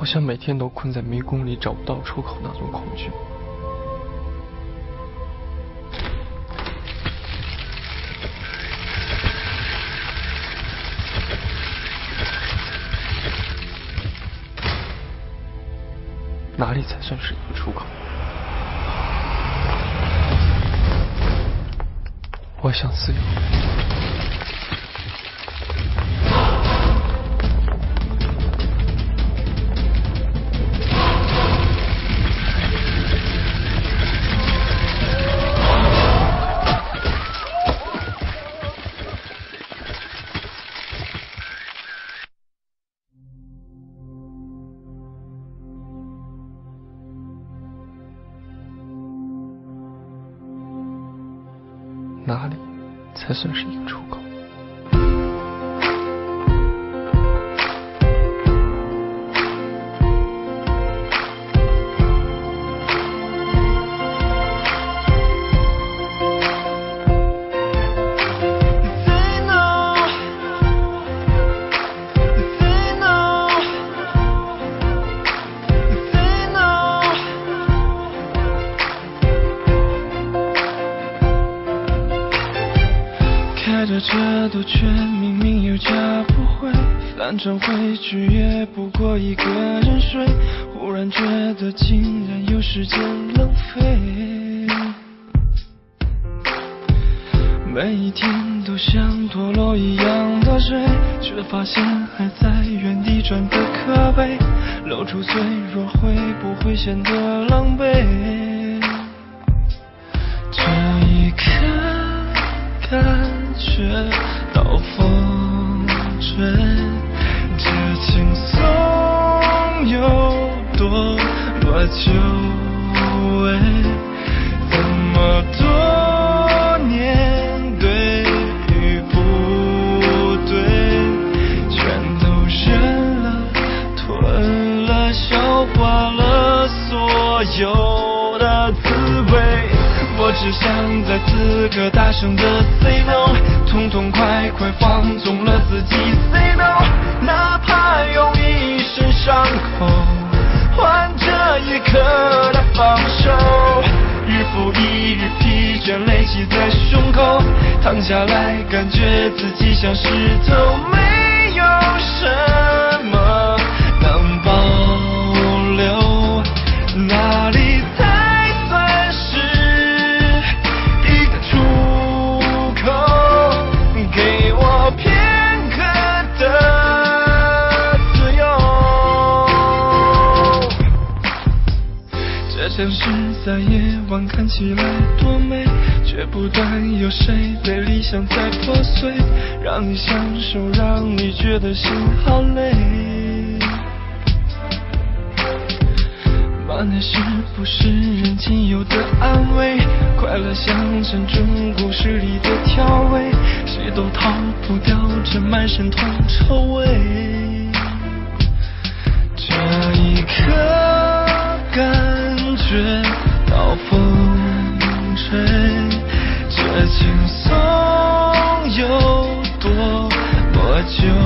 好像每天都困在迷宫里找不到出口那种恐惧。哪里才算是一个出口？我想自由。哪里才算是一个出口？这都却明明有家不回，反正回去也不过一个人睡。忽然觉得竟然有时间浪费，每一天都像陀螺一样的追，却发现还在原地转的可悲，露出脆弱会不会显得狼狈？风吹，这轻松有多么久违？这么多年对与不对，全都忍了，吞了，消化了所有的滋味。我只想在此刻大声的 say no，痛痛快快放纵了自己 say no，哪怕用一身伤口换这一刻的放手。日复一日疲倦累积在胸口，躺下来感觉自己像石头，没城市在夜晚看起来多美，却不断有谁被理想在破碎，让你享受，让你觉得心好累。慢点是不是人仅有的安慰？快乐像珍珠故事里的调味，谁都逃不掉这满身铜臭味。这轻松有多么久？